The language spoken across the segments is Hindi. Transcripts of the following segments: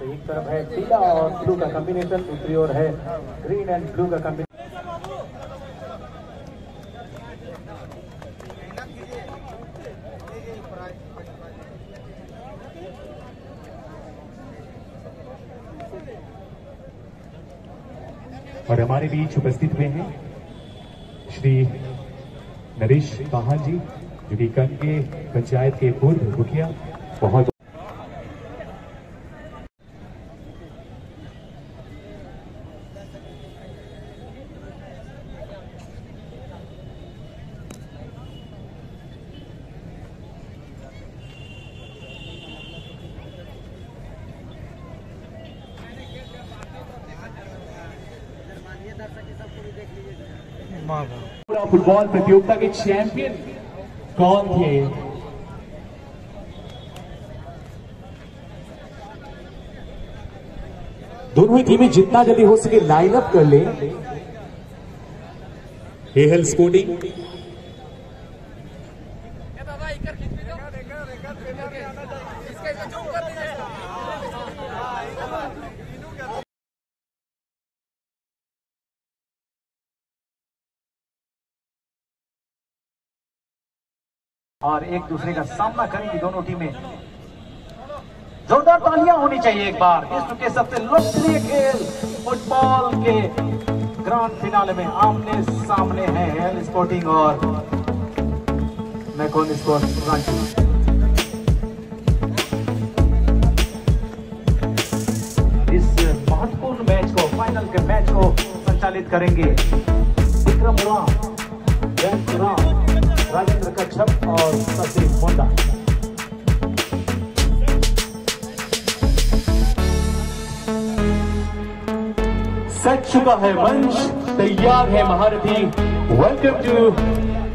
तो एक तरफ़ है पीला और ब्लू का कॉम्बिनेशन दूसरी ओर है ग्रीन एंड ब्लू का कॉम्बिनेशन और हमारे बीच उपस्थित हुए हैं श्री नरेश बाहन जी, जो कि कन के पंचायत के पूर्व मुखिया, बहुत फुटबॉल प्रतियोगिता के चैंपियन कौन थे? दोनों ही टीमें जितना जल्दी हो सके लाइनअप कर लें। हेहल स्पोर्टिंग। और एक दूसरे का सामना करेंगी दोनों टीमें। जोरदार तालियाँ होनी चाहिए एक बार। विश्व के सबसे लोकप्रिय खेल फुटबॉल के ग्रांड फिनाले में आमने सामने है हेल स्पोर्टिंग और मैकोन स्पोर्ट रांची इस महत्वपूर्ण मैच को, फाइनल के मैच को संचालित करेंगे विक्रम राम राम। राजेंद्र कच्छप और सचिन मुंडा। सच चुका है मंच तैयार है महारथी। वेलकम टू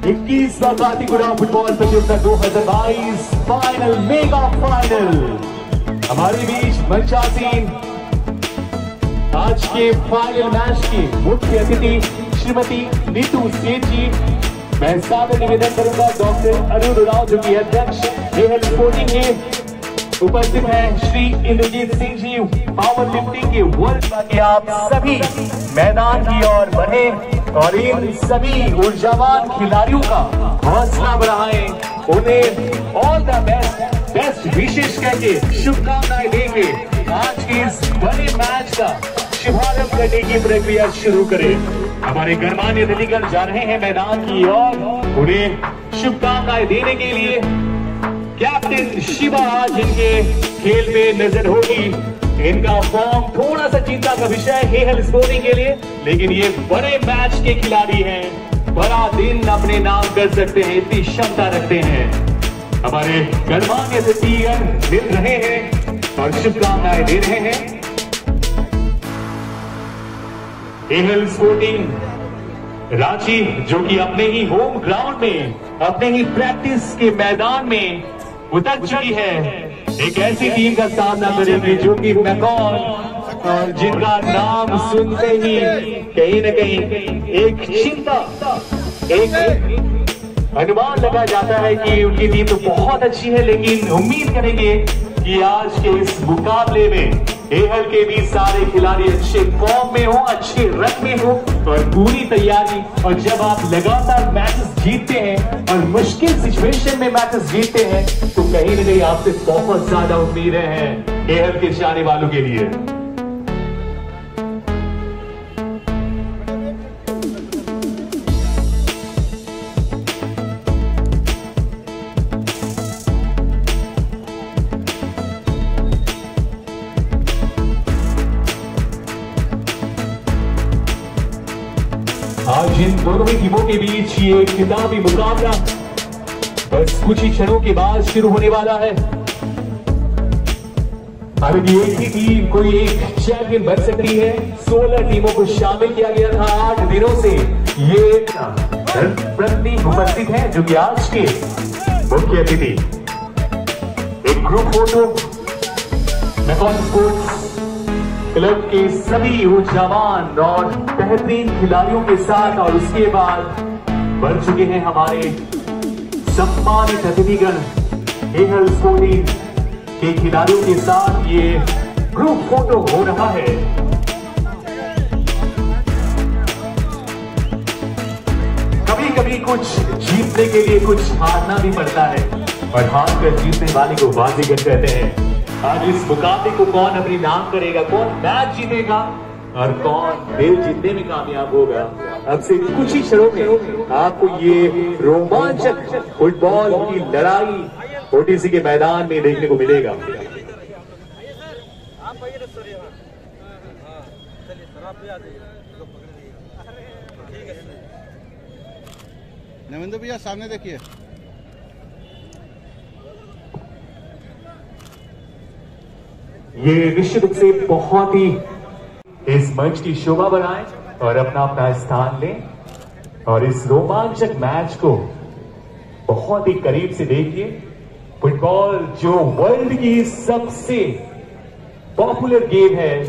इक्कीस कातीगुड़ा फुटबॉल प्रतियोगिता 2022 फाइनल मेगा फाइनल हमारे बीच मंचासीन आज के फाइनल मैच की मुख्य अतिथि, श्रीमती नीतू सेठ जी मैं सादर निवेदन करूँगा, डॉक्टर अरुण राव, जो कि अध्यक्ष रेहल स्पोर्टिंग के उपस्थित हैं, श्री इंद्रजीत सिंह जी, पावर लिफ्टिंग के वर्ल्ड के आप सभी मैदान की ओर बढ़े और इन सभी ऊर्जावान खिलाड़ियों का हौसला बढ़ाएँ, उन्हें ऑल द बेस्ट बेस्ट विशेष करके शुभकामनाएँ देंगे आज के इस बड़े मैच का शुभारंभ करने की प्रक्रिया शुरू करें। हमारे गणमान्य अतिथिगण जा रहे हैं मैदान की ओर। उन्हें शुभकामनाएँ देने के लिए कैप्टन शिवा आज इनके खेल में नज़र होगी। इनका फॉर्म थोड़ा सा चिंता का विषय है हेहल स्कोरिंग के लिए, लेकिन ये बड़े मैच के खिलाड़ी हैं। बड़ा दिन अपने नाम कर सकते हैं, इतनी क्षमता रखते हैं। हमारे गणमान्य अतिथिगण मिल रहे हैं और शुभकामनाएँ दे रहे हैं। हेहल स्पोर्टिंग रांची जो कि अपने ही होम ग्राउंड में अपने ही प्रैक्टिस के मैदान में उतर चुकी है। एक ऐसी टीम का सामना करेगी जो कि मैकॉन और जिनका नाम सुनते ही कहीं न कहीं एक चिंता एक अनुमान लगा जाता है कि उनकी टीम तो बहुत अच्छी है लेकिन उम्मीद करेंगे कि आज के इस मुकाबले में एहल के भी सारे खिलाड़ी अच्छे फॉर्म में हो, अच्छे रन में हो और पूरी तैयारी। और जब आप लगातार मैचेस जीतते हैं और मुश्किल सिचुएशन में मैचेस जीतते हैं तो कहीं ना कहीं आपसे बहुत ज़्यादा उम्मीदें हैं एहल के जाने वालों के लिए। दोनों ही टीमों के बीच ये किताबी मुकाबला बस कुछ ही क्षणों के बाद शुरू होने वाला है। अब एक ही टीम, कोई एक चैंपियन बन सकती है। सोलह टीमों को शामिल किया गया था आठ दिनों से। ये प्रति उपस्थित है जो कि आज के मुख्य अतिथि। एक group photo MECON sports club के सभी ऊर्जावान और बेहतरीन खिलाड़ियों के साथ और उसके बाद बढ़ चुके हैं हमारे सम्मानित अतिथिगण हेहल स्पोर्टिंग के खिलाड़ियों के साथ ये ग्रुप फ़ोटो हो रहा है। कभी कभी कुछ जीतने के लिए कुछ हारना भी पड़ता है, और हार कर जीतने वाले को बाजीगर कहते हैं। आज इस मुकाबले को कौन अपनी नाम करेगा? कौन मैच जीतेगा? और कौन दिल जीतने में कामयाब होगा? अब से कुछ ही क्षणों में आपको ये रोमांचक फुटबॉल की लड़ाई ओटीसी के मैदान में देखने को मिलेगा। आप आइए ना सर यहाँ हाँ चलिए सर आप भी आ जाइए इसको पकड़ लीजिएगा ठीक है नवेंद्र भैया सामने देखिए ये निश्चित रूप से बहुत ही इस मंच की शोभा बढ़ाएँ और अपना अपना स्थान लें। और इस रोमांचक मैच को बहुत ही करीब से देखिए। फुटबॉल, जो वर्ल्ड की सबसे पॉपुलर गेम है,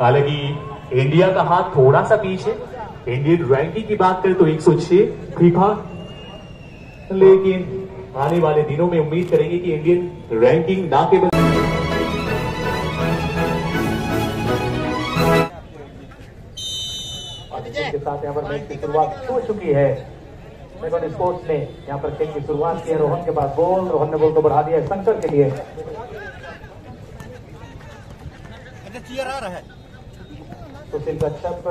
हालाँकि इंडिया का हाथ थोड़ा सा पीछे। इंडियन रैंकिंग की बात करें तो 106 फीफा लेकिन आने वाले दिनों में उम्मीद करेंगे कि इंडियन रैंकिंग ना केवल साथ यहाँ पर मैच की शुरुआत हो चुकी है। मेगन स्पोर्ट्स ने यहाँ पर खेल की शुरुआत की है। रोहन के पास बॉल रोहन ने बॉल को बढ़ा दिया शंकर के लिए। अच्छा चेयर आ रहा है। सुशील कश्यप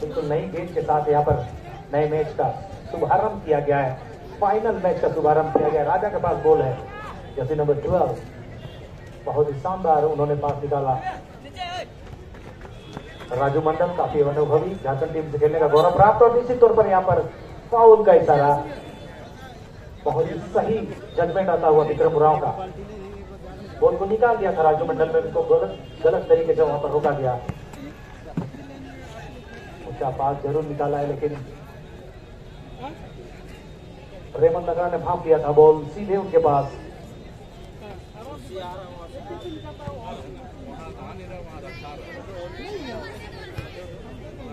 बिल्कुल नई गेंद के साथ यहाँ पर नए मैच का शुभारंभ किया गया है। फाइनल मैच का शुभारंभ किया गया। राजा के पास बॉल है। जैसे नंबर ट्वेल्व बहुत ही शानदार उन्होंने पास निकाला। राजू मंडल काफ़ी अनुभवी झारखंड टीम से खेलने का गौरव प्राप्त और निश्चित तौर पर यहाँ पर फाउल का इशारा बहुत ही सही जजमेंट आता हुआ विक्रम उराव का। बॉल को निकाल दिया था राजू मंडल में उनको गलत गलत तरीके से वहाँ पर रोका गया। ऊँचा पास ज़रूर निकाला है, लेकिन रेमन नगरा ने भाप दिया था बॉल सीधे उनके पास।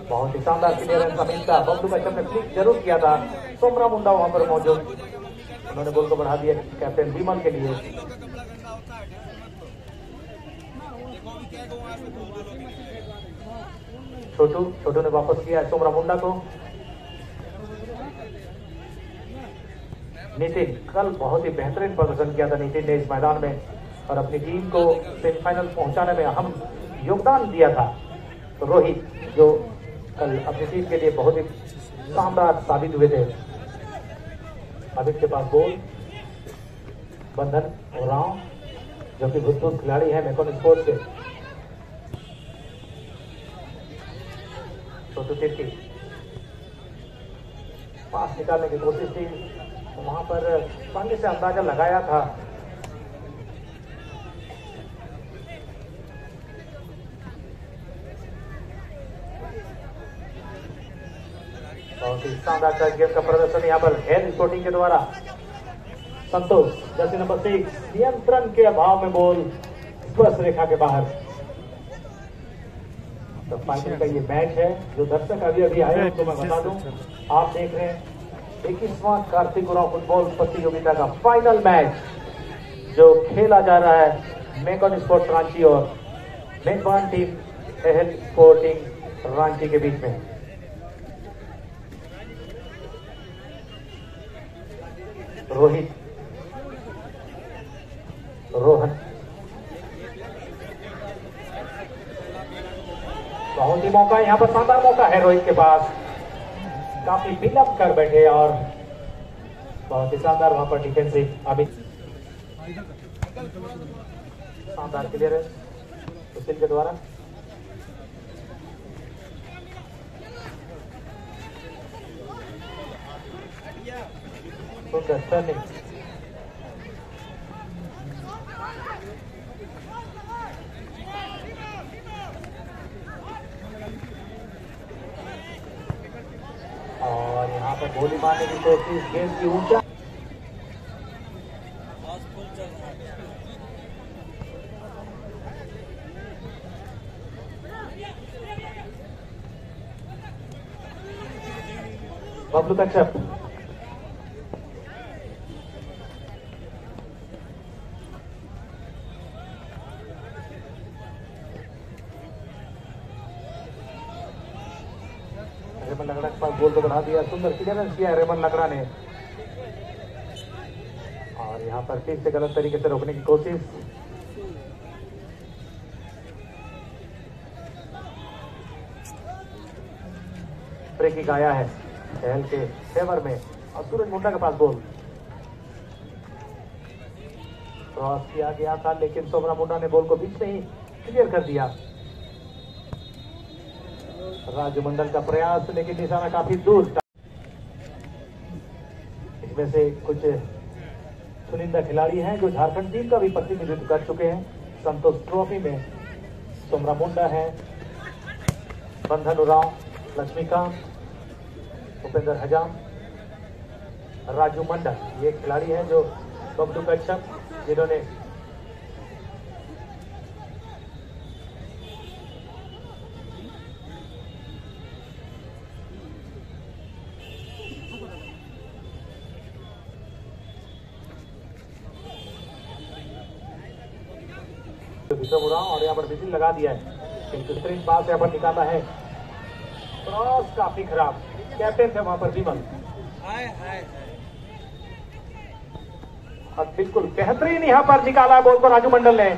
बहुत ही शानदार क्लियरेंस का। बबलू कश्यप ने क्लिक ज़रूर किया था। सोमरा मुंडा वहाँ पर मौजूद। उन्होंने बॉल को बढ़ा दिया कैप्टन विमल के लिए। छोटू छोटू ने वापस किया सोमरा मुंडा को। नितिन, कल बहुत ही बेहतरीन प्रदर्शन किया था नितिन ने इस मैदान में। और अपनी टीम को सेमीफाइनल पहुँचाने में अहम योगदान दिया था। रोहित, जो कल अपनी टीम के लिए बहुत ही शानदार साबित हुए थे। आदित्य के पास गोल, बंधन और राव जो कि भूतपूर्व खिलाड़ी है मेकॉन स्पोर्ट्स के। पास निकालने की कोशिश थी तो वहाँ पर पानी से अंदाज़ा लगाया था ही शानदार टच गेम का प्रदर्शन यहाँ पर हेड स्पोर्टिंग के द्वारा। संतोष जर्सी नंबर सिक्स नियंत्रण के अभाव में बॉल स्पर्श रेखा के बाहर। तो फाइनल का ये मैच है, जो दर्शक अभी अभी आए उनको मैं बता दूँ। आप देख रहे हैं, इक्कीसवां कार्तिक उराव फुटबॉल प्रतियोगिता का फाइनल मैच जो खेला जा रहा है मेकॉन स्पोर्ट रांची और मेजबान टीम एहल स्पोर्टिंग रांची के बीच में। रोहित। रोहन। बहुत ही मौका यहाँ पर शानदार मौका है रोहित के पास। काफ़ी विलंब कर बैठे और बहुत ही शानदार वहाँ पर डिफेंसिव अभी। शानदार क्लियर है। के द्वारा। सुंदर टर्निंग और यहाँ पर गोली मारने की कोशिश गेंद की ऊँचा बबलू कश्यप रेमन लगड़ा के पास गोल को बढ़ा दिया सुंदर क्लियरेंस किया रेमन लगड़ा ने और यहाँ पर फिर से गलत तरीके से रोकने की कोशिश। ब्रेक किक आया है चहल के फेवर में। और सूरज मुंडा के पास बॉल। क्रॉस किया गया था, लेकिन सोमरा मुंडा ने बॉल को बीच में ही क्लियर कर दिया। राजमंडल का प्रयास, लेकिन निशाना काफ़ी दूर था। इसमें से कुछ चुनिंदा खिलाड़ी हैं जो झारखंड टीम का भी प्रतिनिधित्व कर चुके हैं। संतोष ट्रॉफी में सोमरा मुंडा है, बंधन उराव, लक्ष्मीकांत, उपेंद्र हजाम, राजू मंडल ये खिलाड़ी हैं जो बबलू कच्छप, जिन्होंने विजिल लगा दिया है। बेहतरीन पास यहाँ पर निकाला है। क्रॉस काफ़ी खराब। कैप्टन थे वहाँ पर विमल और बिल्कुल बेहतरीन यहाँ पर निकाला है बॉल को राजू मंडल ने।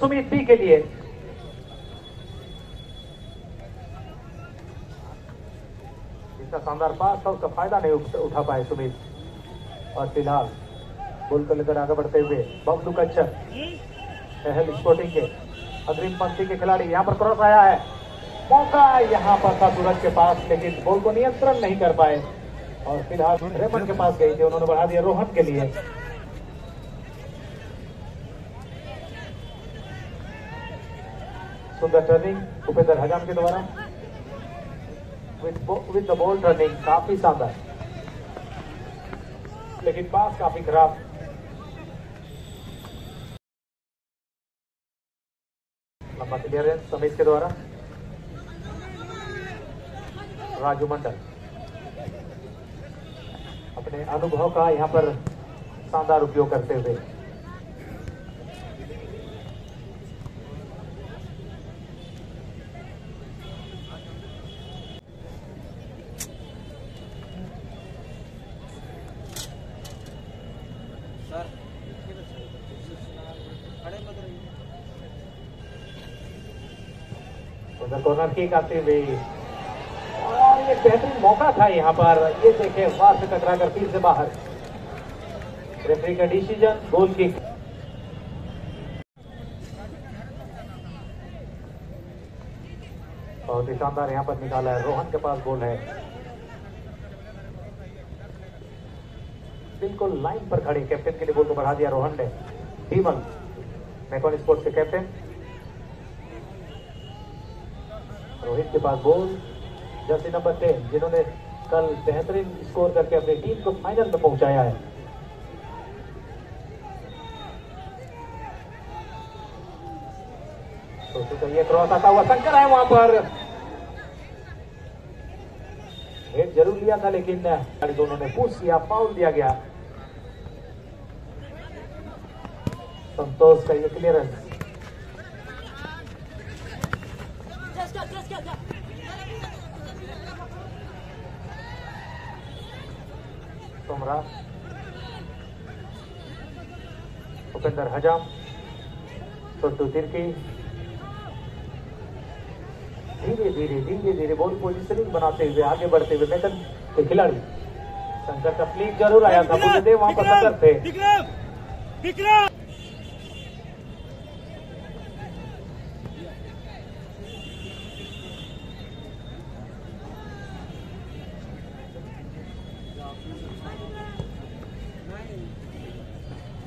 सुमित बी के लिए। इसका शानदार पास था, उसका फ़ायदा नहीं उठ- उठा पाए सुमित। और फ़िलहाल बॉल को लेकर आगे बढ़ते हुए बबलू कच्छर पहल स्पोर्टिंग के, अग्रिम पंक्ति के खिलाड़ी, यहाँ पर क्रॉस आया है। मौका यहाँ पर था सूरज के पास, लेकिन बॉल को नियंत्रण नहीं कर पाए। और फ़िलहाल रेमन के पास गई थी, उन्होंने बढ़ा दिया रोहन के लिए। सुंदर टर्निंग उपेंद्र हजाम के द्वारा। विद द बॉल टर्निंग काफ़ी शानदार। लेकिन पास काफ़ी खराब। लंबा क्लियरेंस समीर के द्वारा। राजू मंडल। अपने अनुभव का यहाँ पर शानदार उपयोग करते हुए। उधर कॉर्नर किक आते हुए। और ये बेहतरीन मौका था यहाँ पर। ये देखे वार से टकरा कर फिर से बाहर। रेफरी का डिसीज़न गोल किक बहुत ही शानदार यहाँ पर निकाला है। रोहन के पास गोल है। बिल्कुल लाइन पर खड़ी कैप्टन के लिए गोल को बढ़ा दिया रोहन ने। भीमल मैकॉन स्पोर्ट्स के कैप्टन रोहित के पास बॉल जर्सी नंबर टेन जिन्होंने कल बेहतरीन स्कोर करके अपनी टीम को फाइनल में पहुँचाया है। तो ये क्रॉस आता हुआ शंकर है वहाँ पर। हेड ज़रूर लिया था, लेकिन दोनों ने पूछ किया फाउल दिया गया। संतोष का ये क्लियरेंस सोमरा उपेंद्र हजाम छोटू तिर्की। धीरे धीरे धीरे धीरे बॉल पोजिशनिंग बनाते हुए आगे बढ़ते हुए मैदान के खिलाड़ी। शंकर का फ्लिक ज़रूर आया था वहाँ पर शंकर थे। विक्रम विक्रम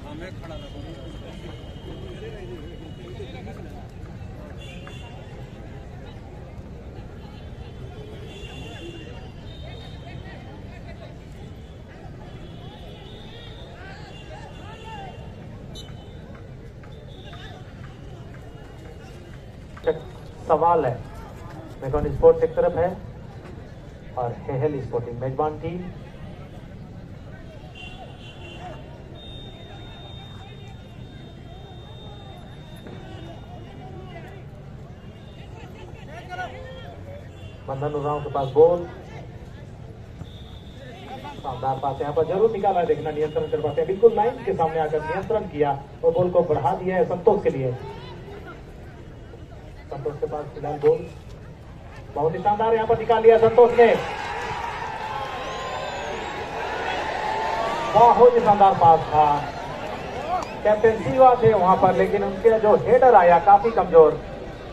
हाँ, मैं खड़ा रहूँगा सवाल है। मेकॉन स्पोर्ट्स एक तरफ़ है और हेहल स्पोर्टिंग। मेजबान टीम बंधन उराव के पास बॉल। शानदार पास यहाँ पर ज़रूर निकाला देखना नियंत्रण कर पाते हैं बिल्कुल लाइन के सामने आकर नियंत्रण किया और बॉल को बढ़ा दिया है संतोष के लिए। संतोष के पास फ़िलहाल बॉल बहुत ही शानदार यहाँ पर निकाल लिया संतोष ने बहुत ही शानदार पास था कैप्टन सीवा थे वहाँ पर लेकिन उनके जो हेडर आया काफ़ी कमज़ोर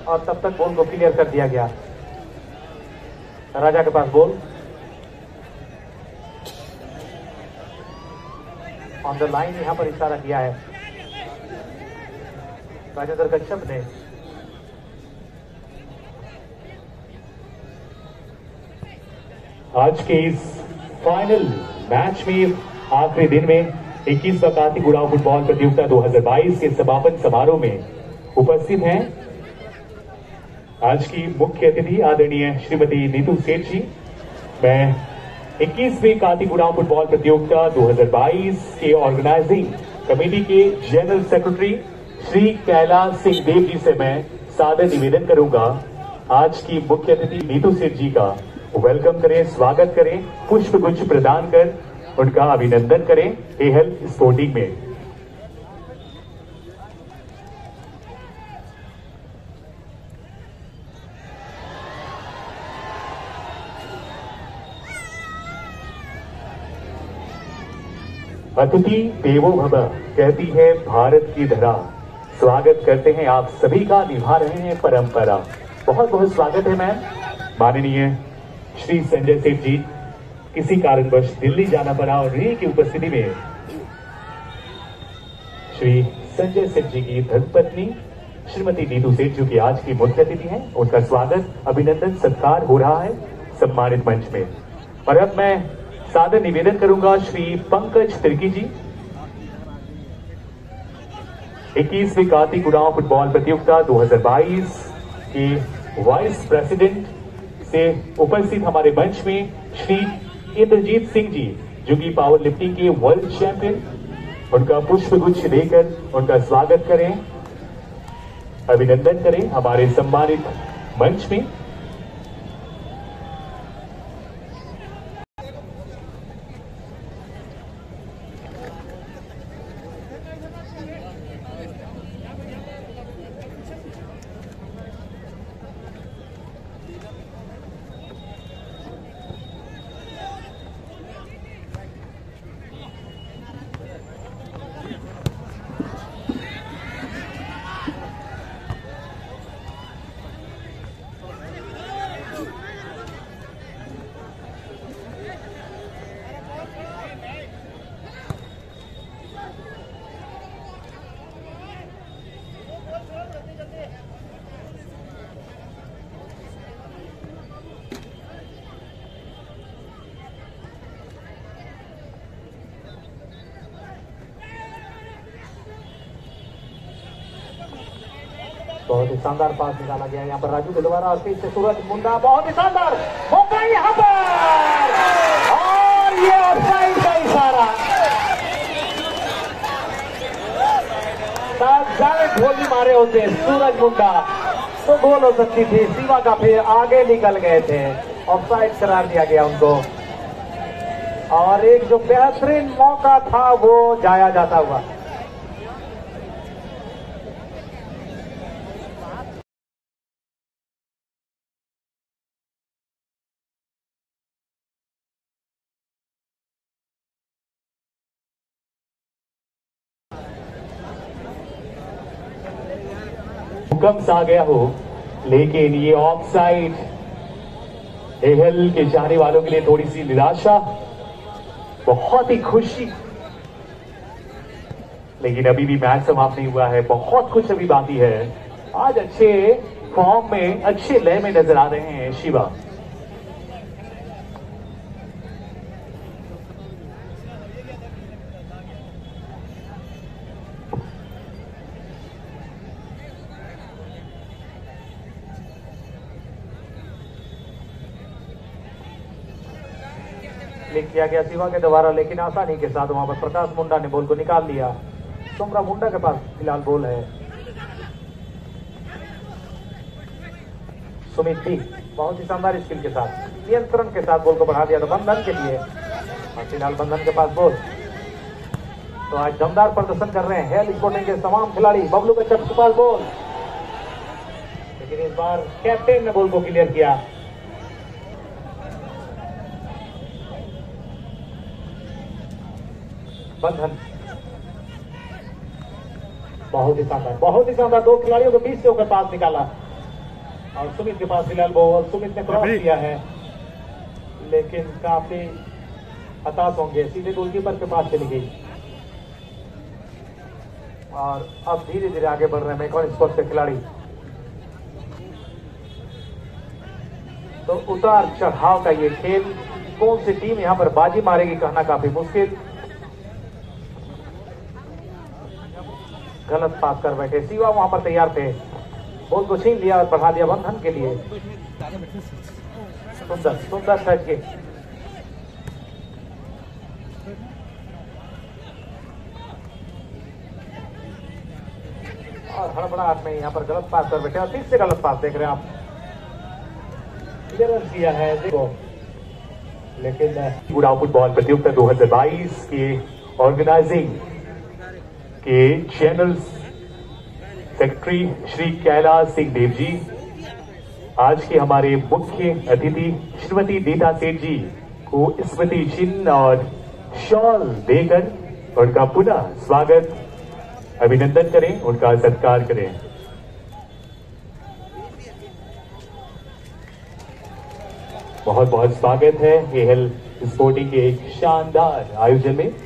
और तब तक बॉल को क्लियर कर दिया गया राजा के पास बॉल ऑन द लाइन यहाँ पर इशारा किया है राजेंद्र कश्यप ने आज के इस फाइनल मैच में, आखिरी दिन में 21वां कार्तिक उड़ाव फुटबॉल प्रतियोगिता 2022 के समापन समारोह में उपस्थित हैं। आज की मुख्य अतिथि आदरणीय श्रीमती नीतू सेठ जी। मैं 21वीं कार्तिक उड़ाव फुटबॉल प्रतियोगिता 2022 के ऑर्गेनाइजिंग कमेटी के जनरल सेक्रेटरी श्री कैलाश सिंह देव जी से मैं सादर निवेदन करूँगा। आज की मुख्य अतिथि नीतू सेठ जी का वेलकम करें, स्वागत करें पुष्प गुच्छ प्रदान कर, उनका अभिनंदन करें एहल स्पोर्टिंग में। अतिथि देवो भव, कहती है भारत की धरा। स्वागत करते हैं आप सभी का, निभा रहे हैं परंपरा। बहुत बहुत स्वागत है, मैम। माननीय श्री संजय सेठ जी, किसी कारणवश दिल्ली जाना पड़ा और इन्हीं की उपस्थिति में श्री संजय सेठ जी की धर्मपत्नी श्रीमती नीतू सेठ जो की आज की मुख्य अतिथि हैं। उनका स्वागत, अभिनंदन, सत्कार हो रहा है सम्मानित मंच में। और अब मैं सादर निवेदन करूँगा श्री पंकज तिर्की जी 21वीं कार्तिक उड़ाव फुटबॉल प्रतियोगिता 2022 के वाइस प्रेसिडेंट से उपस्थित हमारे मंच में श्री इंद्रजीत सिंह जी, जो कि पावर लिफ्टिंग के वर्ल्ड चैंपियन। उनका पुष्प गुच्छ देकर उनका स्वागत करें। अभिनंदन करें हमारे सम्मानित मंच में। बहुत ही शानदार पास निकाला गया यहाँ पर राजू के और फिर से सूरज, मुंडा बहुत ही शानदार। मौका यहाँ पर। और ये ऑफसाइड का इशारा। ढोली मारे होते सूरज, मुंडा। तो गोल हो सकती थी, सीमा का फिर आगे निकल गए थे। ऑफसाइड करार दिया गया उनको। और एक जो बेहतरीन मौका था, वो जाया जाता हुआ। भूकंप सा गया हो, लेकिन ये ऑफ़ साइड एहल के जाने वालों के लिए थोड़ी सी निराशा, बहुत ही खुशी। लेकिन अभी भी मैच समाप्त नहीं हुआ है, बहुत कुछ अभी बाकी है। आज अच्छे फॉर्म में, अच्छे लय में नज़र आ रहे हैं शिवा। किया गया शिवा के द्वारा लेकिन आसानी के साथ वहाँ पर प्रकाश मुंडा ने बॉल को निकाल लिया। सोमरा मुंडा के पास फ़िलहाल बॉल है। सुमित भी बहुत ही शानदार स्किल के साथ, नियंत्रण के साथ बॉल को बढ़ा दिया तो बंधन के लिए। और फ़िलहाल बंधन के पास बॉल। तो आज दमदार प्रदर्शन कर रहे हैं हेल स्पोर्टिंग के तमाम खिलाड़ी। बबलू के के पास बॉल। लेकिन इस बार कैप्टन ने बॉल को क्लियर किया। बंधन। बहुत ही शानदार बहुत ही शानदार दो खिलाड़ियों को बीच से होकर पास निकाला। और सुमित के पास फ़िलहाल बॉल सुमित ने क्रॉस किया है। लेकिन काफ़ी हताश होंगे सीधे गोलकीपर के पास चली गई। और अब धीरे धीरे आगे बढ़ रहे हैं मेकॉन स्पोर्ट्स के खिलाड़ी। तो उतार चढ़ाव का ये खेल कौन सी टीम यहाँ पर बाजी मारेगी कहना काफ़ी मुश्किल। गलत पास कर बैठे। सिवा वहाँ पर तैयार थे। बॉल को छीन लिया और बढ़ा दिया बंधन के लिए। सुंदर सुंदर टच के। और हड़बड़ाहट में यहाँ पर गलत पास कर बैठे और फिर से गलत पास देख रहे हैं आप। किया है, देखो। लेकिन गुड़ा फुटबॉल प्रतियोगिता 2022 के ऑर्गेनाइजिंग के चैनल सेक्रेटरी श्री कैलाश सिंह देव जी, आज के हमारे मुख्य अतिथि श्रीमती दीता सेठ जी को स्मृति चिन्ह और शॉल देकर उनका पुनः स्वागत, अभिनंदन करें, उनका सत्कार करें। बहुत बहुत स्वागत है एहल स्पोर्टिंग के एक शानदार आयोजन में।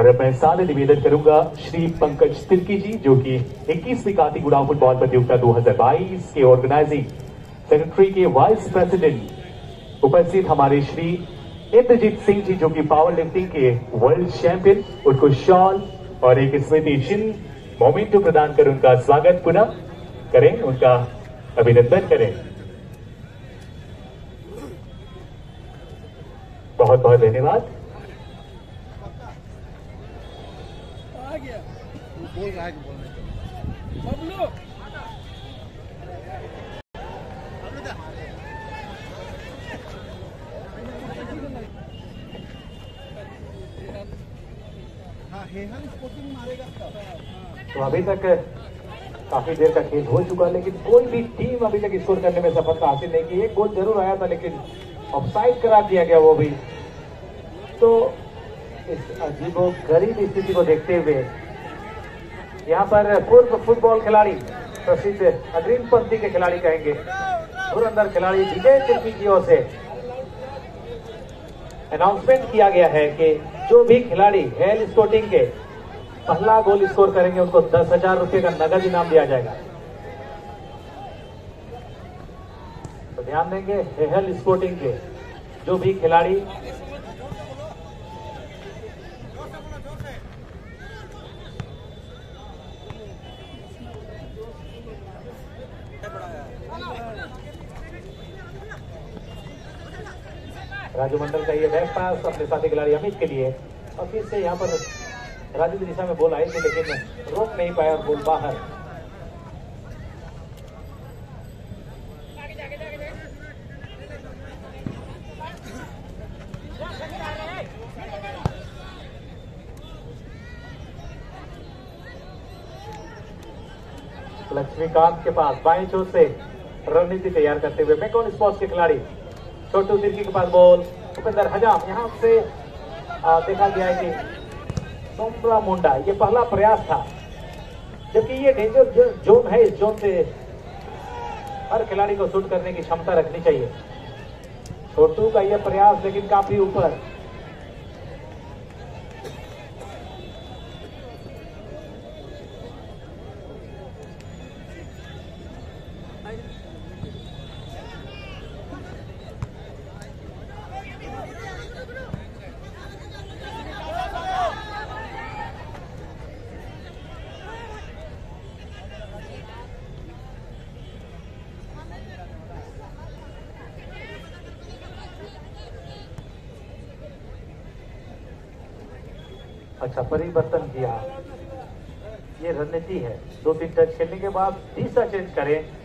और अब मैं सादे निवेदन करूँगा श्री पंकज तिर्की जी, जो कि 21वीं काती गुड़ाव फुटबॉल प्रतियोगिता 2022 के ऑर्गेनाइजिंग सेक्रेटरी के वाइस प्रेसिडेंट उपस्थित हमारे श्री इंद्रजीत सिंह जी, जो कि पावर लिफ्टिंग के वर्ल्ड चैंपियन उनको शॉल और एक स्मृति चिन्ह मोमेंटो प्रदान कर उनका स्वागत पुनः करें, उनका अभिनंदन करें। बहुत बहुत धन्यवाद आ गया बोल रहा है कि बोलने को बबलू हाँ हेहन तो अभी तक काफ़ी देर का खेल हो चुका है लेकिन कोई भी टीम अभी तक स्कोर करने में सफलता हासिल नहीं की एक गोल ज़रूर आया था लेकिन ऑफसाइड करा दिया गया वो भी। तो इस अजीबो गरीब स्थिति को देखते हुए यहाँ पर पूर्व फुटबॉल खिलाड़ी प्रसिद्ध अग्रिम पंक्ति के खिलाड़ी कहेंगे। धुरंधर खिलाड़ी विजय तिर्की की ओर से अनाउंसमेंट किया गया है कि जो भी खिलाड़ी हेल स्पोर्टिंग के पहला गोल स्कोर करेंगे, उनको दस हज़ार रुपये का नगद इनाम दिया जाएगा। तो ध्यान देंगे हेल स्पोर्टिंग के जो भी खिलाड़ी राजू मंडल का ये बैक पास अपने साथी खिलाड़ी अमित के लिए। और फिर से यहाँ पर राजू की दिशा में बॉल आई थी, लेकिन रोक नहीं पाया और बॉल बाहर। लक्ष्मीकांत के पास बाएँ चोट से रणनीति तैयार करते हुए मैकॉन स्पोर्ट्स के खिलाड़ी छोटू तिर्की के पास बॉल। उपेंद्र हजाम, यहाँ से देखा गया है कि सोमरा मुंडा, ये पहला प्रयास था। जबकि ये डेंजर जोन है, इस जोन से हर खिलाड़ी को शूट करने की क्षमता रखनी चाहिए। छोटू का यह प्रयास लेकिन काफ़ी ऊपर। अच्छा परिवर्तन किया। ये रणनीति है। दो तीन टच खेलने के बाद तीसरा चेंज करें।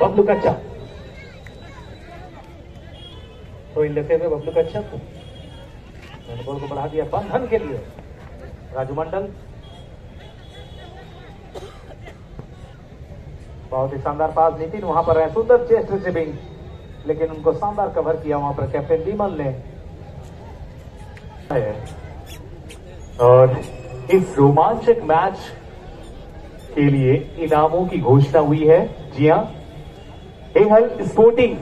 बबलू कच्चा तो इन लेते हुए बबलू कच्चा को मैंने बॉल को बढ़ा दिया बंधन के लिए। राजू मंडल। बहुत ही शानदार पास नितिन वहाँ पर है सुंदर चेस्ट रिसीविंग लेकिन उनको शानदार कवर किया वहाँ पर कैप्टन विमल ने। और इस रोमांचक मैच के लिए इनामों की घोषणा हुई है। जी हाँ। एहल स्पोर्टिंग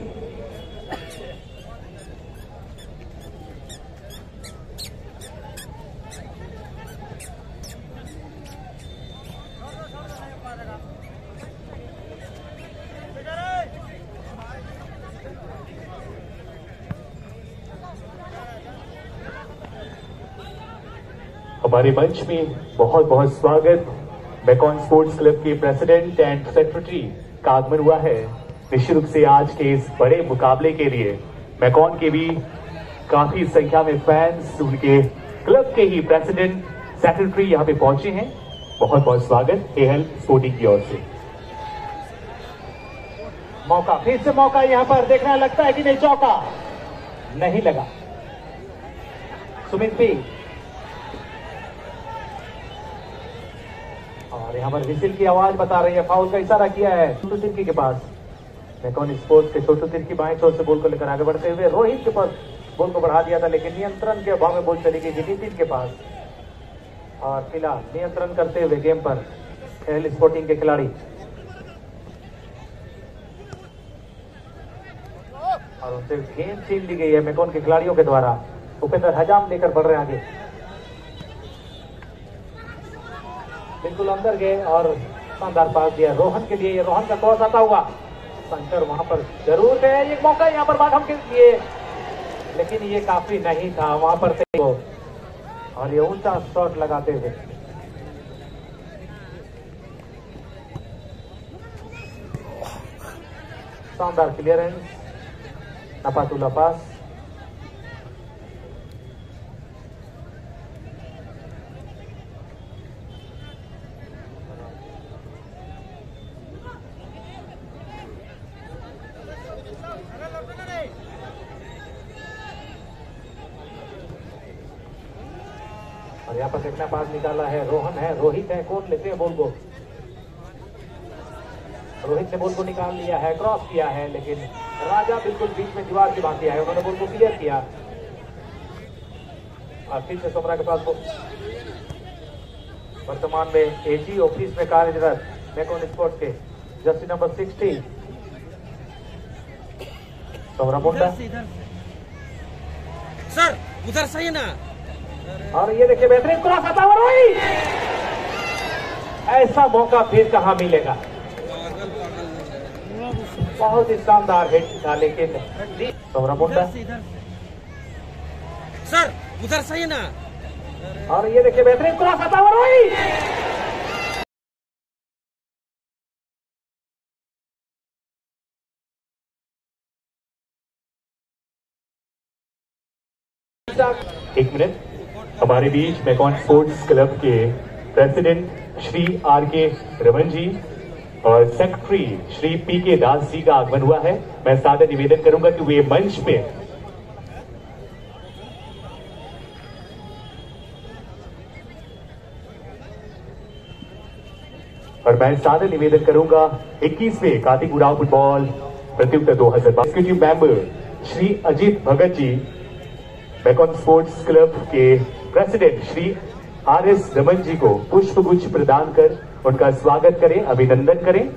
हमारे मंच में बहुत बहुत स्वागत। बेकॉन स्पोर्ट्स क्लब के प्रेसिडेंट एंड सेक्रेटरी का आगमन हुआ है। निश्चित रूप से आज के इस बड़े मुकाबले के लिए मैकॉन के भी काफ़ी संख्या में फैंस उनके क्लब के ही प्रेसिडेंट सेक्रेटरी यहाँ पे पहुँचे हैं। बहुत बहुत स्वागत एहल स्पोर्टिंग की ओर से। मौका, फिर से मौका यहाँ पर देखना लगता है कि नहीं, चौका। नहीं लगा। सुमित भी। और यहाँ पर विसिल की आवाज़ बता रही है फाउल का इशारा किया है तिर्की के पास। मैकॉन स्पोर्ट्स के छोटू तिर्की बाएँ छोर से बॉल को लेकर आगे बढ़ते हुए रोहित के पास बॉल को बढ़ा दिया था, लेकिन नियंत्रण के अभाव में बॉल चली गई नितिन के पास। और फ़िलहाल नियंत्रण करते हुए गेम पर खेल स्पोर्टिंग के खिलाड़ी। और उनसे गेंद छीन ली गई है मेकोन के खिलाड़ियों के द्वारा। उपेंद्र हजाम लेकर बढ़ रहे आगे। बिल्कुल अंदर गए और शानदार पास दिया। रोहन के लिए रोहन का क्रॉस आता हुआ। शंकर वहाँ पर ज़रूर गए एक मौका यहाँ पर बाधम के लिए। लेकिन ये काफ़ी नहीं था। वहाँ पर थे वो। और ये ऊँचा शॉट लगाते हुए। शानदार क्लियरेंस टू pass. और पास निकाला है। रोहन है रोहित है कौन लेते हैं बॉल को। रोहित ने बॉल को निकाल लिया है क्रॉस किया है लेकिन राजा बिल्कुल बीच में दीवार की बात है उन्होंने बॉल को क्लियर किया। और फिर से सोमरा के पास वर्तमान में एजी ऑफ़िस में कार्यरत मैकोन स्पोर्ट के जर्सी नंबर 60 सोमरा मुंडा इधर। सर उधर सही ना। और ये देखिए बेहतरीन। क्रॉस आता ऐसा मौका फिर कहा मिलेगा? बहुत ही शानदार हिट था लेकिन सोमरा मुंडा सर उधर सही ना। और ये देखिए बेहतरीन। क्रॉस आता हुआ रोहित एक मिनट। हमारे बीच मैकॉन स्पोर्ट्स क्लब के president Shri R K Raman ji और secretary Shri P K Das जी का आगमन हुआ है। मैं सादर निवेदन करूँगा कि वे मंच पे और मैं सादर निवेदन करूँगा 21वें कार्तिक उड़ाव फुटबॉल प्रतियोगिता दो 2022 एग्जीक्यूटिव मेंबर श्री अजीत भगत जी बेकॉन स्पोर्ट्स क्लब के president Shri R S Raman ji को पुष्प गुच्छ प्रदान कर उनका स्वागत करें, अभिनंदन करें।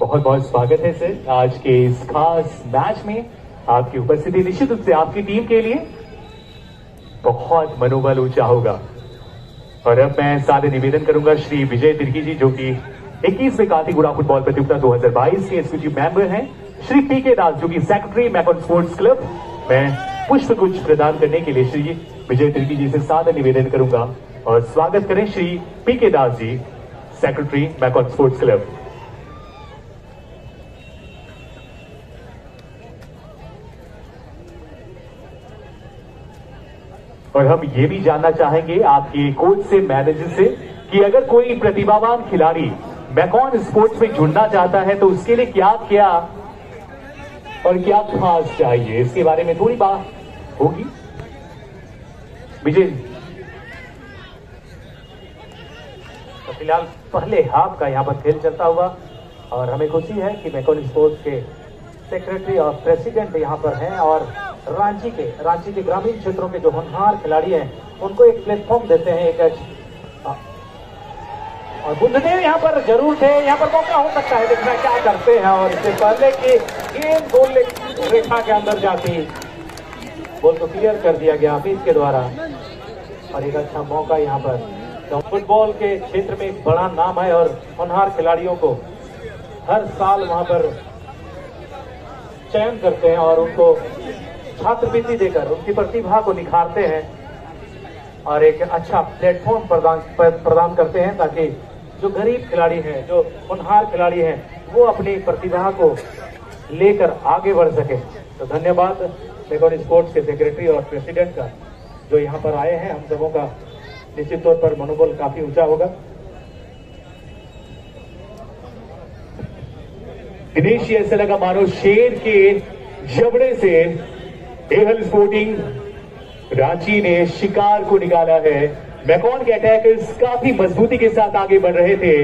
बहुत बहुत स्वागत है, सर। आज के इस खास मैच में आपकी उपस्थिति निश्चित रूप से आपकी टीम के लिए बहुत मनोबल ऊँचा होगा। और अब मैं सादे निवेदन करूँगा श्री विजय तिर्की जी, जो कि 21वें कांतीगुड़ा फुटबॉल प्रतियोगिता 2022 के एसक्यूटिव मेंबर हैं। श्री पी के दास, जो कि सेक्रेटरी मैकन स्पोर्ट्स क्लब मैं पुष्प गुच्छ प्रदान करने के लिए श्री विजय तिर्की जी से सादर निवेदन करूँगा। और स्वागत करें Shri P K Das ji secretary MECON sports club और हम ये भी जानना चाहेंगे आपके कोच से मैनेजर से, कि अगर कोई प्रतिभावान खिलाड़ी मैकॉन स्पोर्ट्स में जुड़ना चाहता है तो उसके लिए क्या क्या और क्या खास चाहिए? इसके बारे में थोड़ी बात होगी। विजय तो फ़िलहाल पहले हाफ़ का यहाँ पर खेल चलता हुआ और हमें खुशी है कि मैकॉन स्पोर्ट्स के सेक्रेटरी और प्रेसिडेंट यहाँ पर हैं और रांची के रांची के ग्रामीण क्षेत्रों के जो होनहार खिलाड़ी हैं उनको एक प्लेटफॉर्म देते हैं एक अ, और बुद्धदेव यहाँ पर ज़रूर थे यहाँ पर मौका हो सकता है देखना क्या करते हैं और इससे पहले कि गेंद गोल रेखा के अंदर जाती। बॉल को क्लियर कर दिया गया हफीज के द्वारा। और एक अच्छा मौका यहाँ पर। तो फुटबॉल के क्षेत्र में एक बड़ा नाम है और होनहार खिलाड़ियों को हर साल वहाँ पर चयन करते हैं और उनको छात्रवृत्ति देकर उनकी प्रतिभा को निखारते हैं और एक अच्छा प्लेटफॉर्म प्रदान प्रदान करते हैं ताकि जो गरीब खिलाड़ी हैं, जो होनहार खिलाड़ी हैं, वो अपनी प्रतिभा को लेकर आगे बढ़ सके। तो धन्यवाद स्पोर्ट्स के सेक्रेटरी और प्रेसिडेंट का, जो यहाँ पर आए हैं। हम सबों का निश्चित तौर पर मनोबल काफ़ी ऊँचा होगा। दिनेश ऐसा लगा मानो शेर के जबड़े से एहल स्पोर्टिंग रांची ने शिकार को निकाला है। मैकॉन के अटैकर्स काफ़ी मजबूती के साथ आगे बढ़ रहे थे।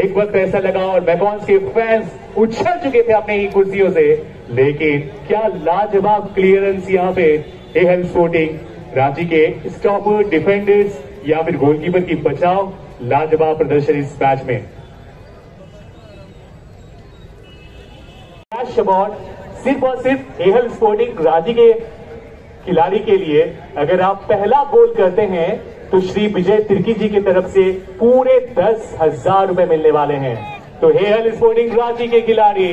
एक वक्त ऐसा लगा और मैकॉन के फैंस उछल चुके थे अपने ही कुर्सियों से। लेकिन क्या लाजवाब क्लियरेंस यहाँ पे एहल स्पोर्टिंग रांची के स्टॉपर डिफेंडर्स या फिर गोलकीपर की बचाव, लाजवाब प्रदर्शन इस मैच में। सिर्फ़ और सिर्फ़ एहल स्पोर्टिंग रांची के खिलाड़ी के लिए अगर आप पहला गोल करते हैं तो श्री विजय तिर्की जी की तरफ़ से पूरे दस हज़ार रुपए मिलने वाले हैं। तो हेहल स्पोर्टिंग रांची के खिलाड़ी,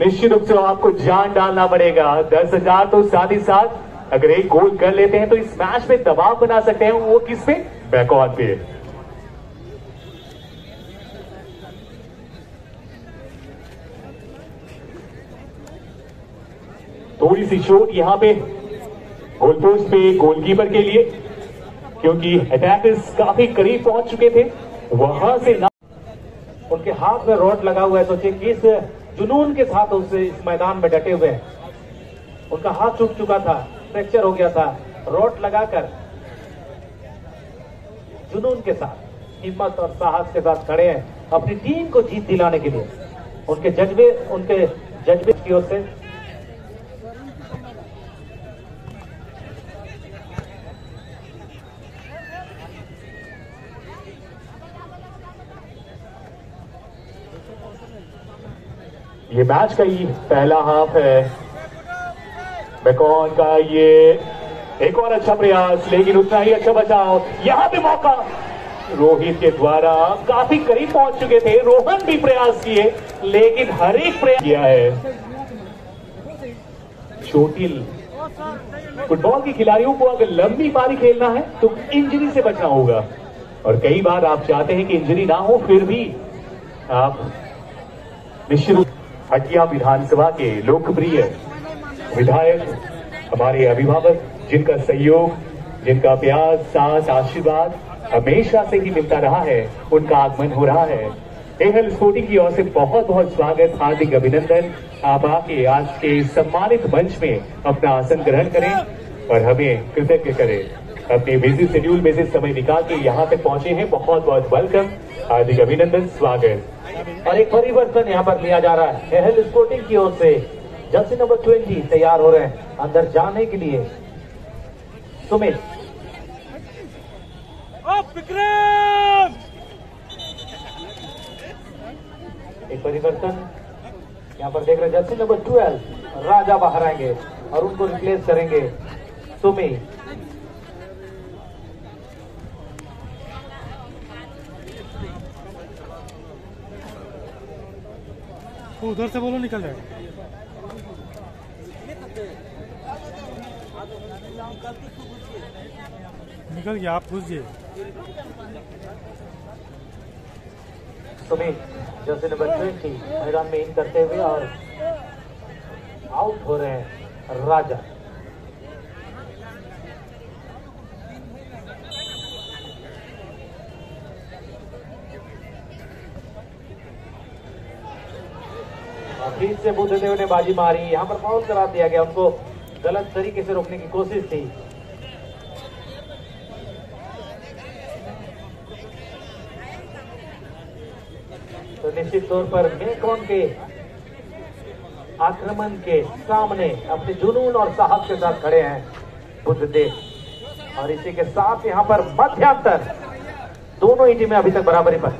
निश्चित रूप से आपको जान डालना पड़ेगा। दस हज़ार तो साथ ही साथ अगर एक गोल कर लेते हैं तो इस मैच में दबाव बना सकते हैं। वो किस पे? बैकऑन पे। थोड़ी सी चोट यहाँ पे गोल पोस्ट पे गोलकीपर के लिए, क्योंकि अटैकर्स काफ़ी करीब पहुँच चुके थे। वहाँ से ना उनके हाथ में रॉड लगा हुआ है सोचिए किस जुनून के साथ उस इस मैदान में डटे हुए हैं। उनका हाथ टूट चुका था, फ्रैक्चर हो गया था। रॉड लगाकर जुनून के साथ, हिम्मत और साहस के साथ खड़े हैं। अपनी टीम को जीत दिलाने के लिए, उनके जज्बे उनके जज्बे की ओर से ये मैच का ही पहला हाफ़ है। बेकॉन का ये एक और अच्छा प्रयास, लेकिन उतना ही अच्छा बचाव। यहाँ पे मौका। रोहित के द्वारा काफ़ी करीब पहुँच चुके थे। रोहन भी प्रयास किए, लेकिन हर एक प्रयास किया है। चोटिल फुटबॉल के खिलाड़ियों को अगर लंबी पारी खेलना है तो इंजरी से बचना होगा। और कई बार आप चाहते हैं कि इंजरी ना हो, फिर भी आप निश्चित हटिया विधानसभा के लोकप्रिय विधायक, हमारे अभिभावक, जिनका सहयोग, जिनका प्यार, सास, आशीर्वाद हमेशा से ही मिलता रहा है, उनका आगमन हो रहा है। एहल स्पोर्टिंग की ओर से बहुत बहुत स्वागत, हार्दिक अभिनंदन। आप आके आज के सम्मानित मंच में अपना आसन ग्रहण करें और हमें कृतज्ञ करें। अपने बिज़ी शेड्यूल में से समय निकाल के यहाँ तक पहुँचे हैं। बहुत बहुत वेलकम हार्दिक अभिनंदन स्वागत। और एक परिवर्तन यहाँ पर लिया जा रहा है। एहल स्पोर्टिंग की ओर से जर्सी नंबर ट्वेंटी तैयार हो रहे हैं अंदर जाने के लिए। सुमित एक परिवर्तन। यहाँ पर देख रहे हैं जर्सी नंबर ट्वेल्व राजा बाहर आएँगे और उनको रिप्लेस करेंगे। सुमी वो उधर से बोलो निकल जाए निकल गया, आप पूछिए। सुमित जैसे नंबर ट्वेंटी मैदान में इन करते हुए और आउट हो रहे हैं राजा। फिर से बुद्धदेव ने बाजी मारी। यहाँ पर फाउल करा दिया गया। उनको गलत तरीके से रोकने की कोशिश थी। तो निश्चित तौर पर मेकॉन के आक्रमण के सामने अपने जुनून और साहस के साथ खड़े हैं बुद्धदेव और इसी के साथ यहाँ पर मध्यांतर दोनों ही टीमें अभी तक बराबरी पर